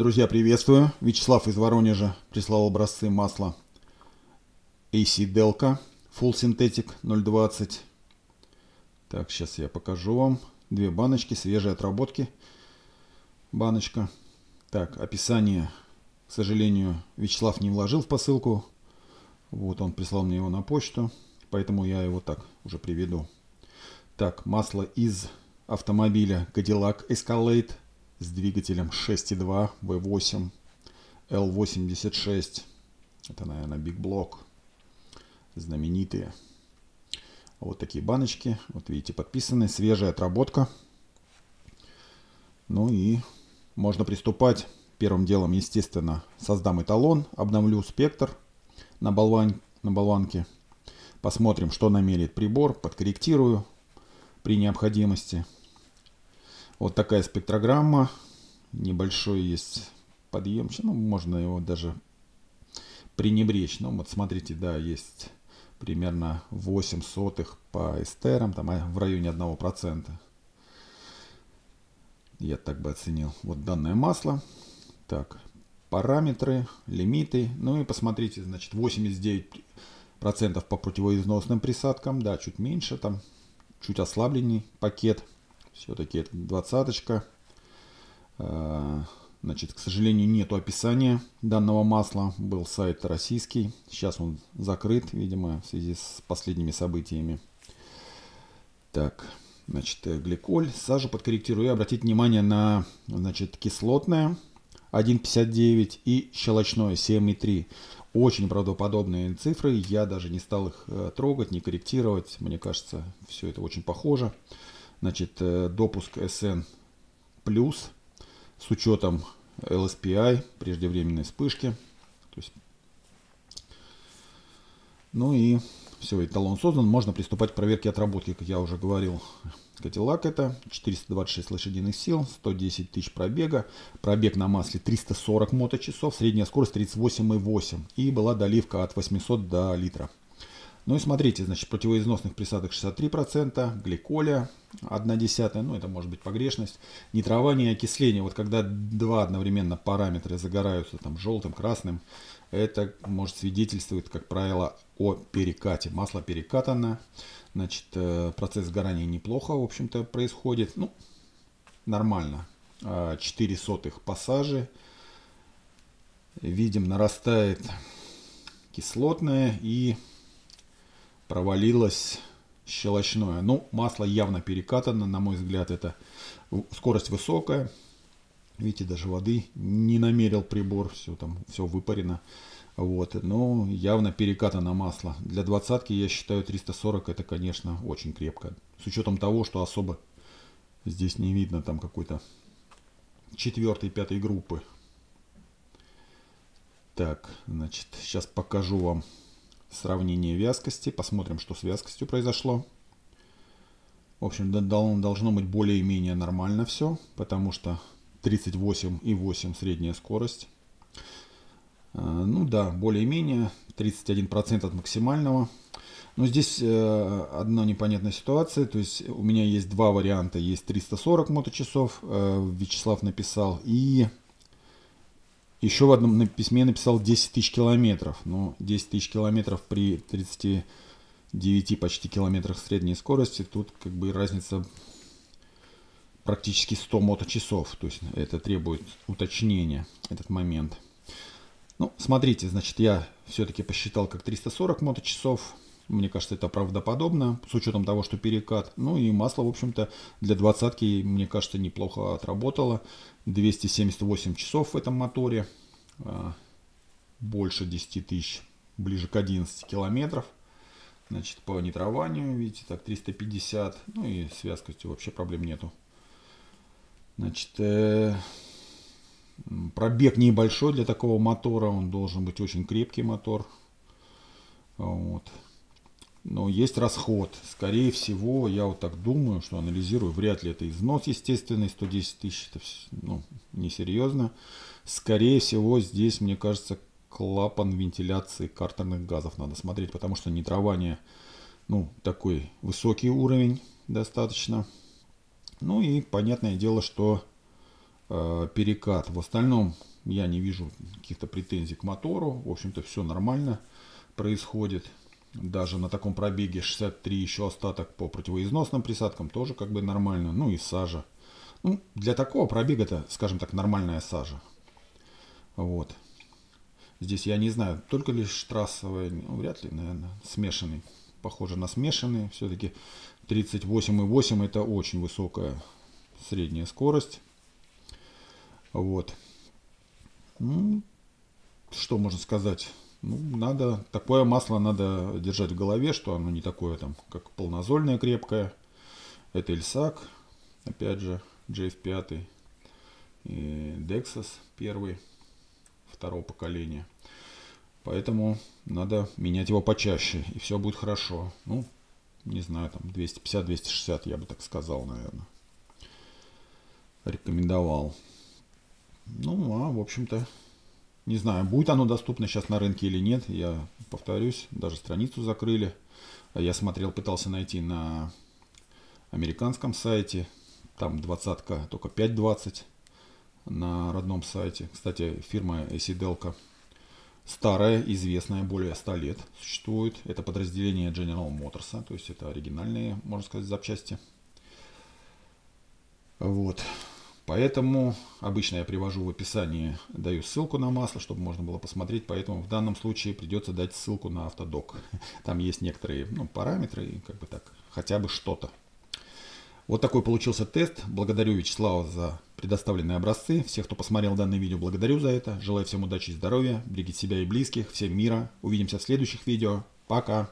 Друзья, приветствую. Вячеслав из Воронежа прислал образцы масла AC Delca Full Synthetic 020. Так, сейчас я покажу вам. Две баночки, свежие отработки. Баночка. Так, описание, к сожалению, Вячеслав не вложил в посылку. Вот он прислал мне его на почту, поэтому я его так уже приведу. Так, масло из автомобиля Cadillac Escalade с двигателем 6.2 V8 L86. Это, наверное, Big Block. Знаменитые. Вот такие баночки. Вот видите, подписаны. Свежая отработка. Ну и можно приступать. Первым делом, естественно, создам эталон, обновлю спектр на, болван, на болванке. Посмотрим, что намерит прибор, подкорректирую при необходимости. Вот такая спектрограмма. Небольшой есть подъем. Ну, можно его даже пренебречь. Ну, вот смотрите, да, есть примерно 8 сотых по эстерам, там а в районе 1%. Я так бы оценил. Вот данное масло. Так, параметры, лимиты. Ну и посмотрите, значит, 89% по противоизносным присадкам. Да, чуть меньше, там чуть ослабленный пакет. Все-таки это двадцаточка. А, значит, к сожалению, нету описания данного масла. Был сайт российский. Сейчас он закрыт, видимо, в связи с последними событиями. Так, значит, э, гликоль. Сажу подкорректирую. И обратите внимание на, значит, кислотное 1,59 и щелочное 7,3. Очень правдоподобные цифры. Я даже не стал их э, трогать, не корректировать. Мне кажется, все это очень похоже. Значит, э, допуск SN плюс с учетом LSPI, преждевременной вспышки. То есть, ну и все, эталон создан. Можно приступать к проверке отработки, как я уже говорил. Кадиллак это 426 лошадиных сил, 110 тысяч пробега. Пробег на масле 340 моточасов, средняя скорость 38,8. И была доливка от 800 до литра. Ну и смотрите, значит, противоизносных присадок 63%, гликоля 1 десятая, ну это может быть погрешность, нитрование и окисление. Вот когда два одновременно параметра загораются там желтым, красным, это может свидетельствовать, как правило, о перекате. Масло перекатано, значит, э, процесс сгорания неплохо, в общем-то, происходит. Ну, нормально. 4 а, сотых пассажи. Видим, нарастает кислотное и провалилось щелочное. Ну, масло явно перекатано, на мой взгляд, это скорость высокая. Видите, даже воды не намерил прибор, все там, все выпарено. Вот, но явно перекатано масло. Для двадцатки, я считаю, 340 это, конечно, очень крепко. С учетом того, что особо здесь не видно там какой-то четвертой, пятой группы. Так, значит, сейчас покажу вам сравнение вязкости. Посмотрим, что с вязкостью произошло. В общем, должно быть более-менее нормально все, потому что 38,8 средняя скорость. А, ну да, более-менее 31% от максимального. Но здесь э, одна непонятная ситуация. То есть у меня есть два варианта. Есть 340 моточасов, э, Вячеслав написал, и еще в одном письме написал 10 тысяч километров. Но 10 тысяч километров при 39 почти километрах средней скорости, тут как бы разница практически 100 моточасов. То есть это требует уточнения, этот момент. Ну, смотрите, значит, я все-таки посчитал как 340 моточасов. Мне кажется, это правдоподобно, с учетом того, что перекат. Ну и масло, в общем-то, для двадцатки, мне кажется, неплохо отработало. 278 часов в этом моторе. А, больше 10 тысяч, ближе к 11 километров. Значит, по нитрованию, видите, так 350. Ну и с вообще проблем нету. Значит, э, пробег небольшой для такого мотора. Он должен быть очень крепкий мотор. Вот. Но есть расход. Скорее всего, я вот так думаю, что анализирую, вряд ли это износ естественный, 110 тысяч, это ну, несерьезно. Скорее всего, здесь, мне кажется, клапан вентиляции картерных газов надо смотреть, потому что нитрование, ну, такой высокий уровень достаточно. Ну и понятное дело, что э, перекат. В остальном Я не вижу каких-то претензий к мотору. В общем-то, все нормально происходит. Даже на таком пробеге 63 еще остаток по противоизносным присадкам тоже как бы нормально. Ну и сажа. Ну, для такого пробега это, скажем так, нормальная сажа. Вот. Здесь я не знаю, только лишь трассовая, ну, вряд ли, наверное, смешанный. Похоже на смешанный. Все-таки 38,8 это очень высокая средняя скорость. Вот. Ну, что можно сказать? Ну, надо, такое масло надо держать в голове, что оно не такое там, как полнозольное крепкое. Это Ильсак, опять же, JF5 и Dexas первый, второго поколения. Поэтому надо менять его почаще, и все будет хорошо. Ну, не знаю, там 250-260, я бы так сказал, наверное. Рекомендовал. Ну, а, в общем-то, не знаю, будет оно доступно сейчас на рынке или нет. Я повторюсь, даже страницу закрыли. Я смотрел, пытался найти на американском сайте. Там двадцатка только 5.20 на родном сайте. Кстати, фирма Esidelco старая, известная, более 100 лет существует. Это подразделение General Motors, то есть это оригинальные, можно сказать, запчасти. Вот. Поэтому обычно я привожу в описании, даю ссылку на масло, чтобы можно было посмотреть. Поэтому в данном случае придется дать ссылку на автодок. Там есть некоторые ну, параметры, как бы так, хотя бы что-то. Вот такой получился тест. Благодарю Вячеслава за предоставленные образцы. Всех, кто посмотрел данное видео, благодарю за это. Желаю всем удачи и здоровья. Берегите себя и близких. Всем мира. Увидимся в следующих видео. Пока.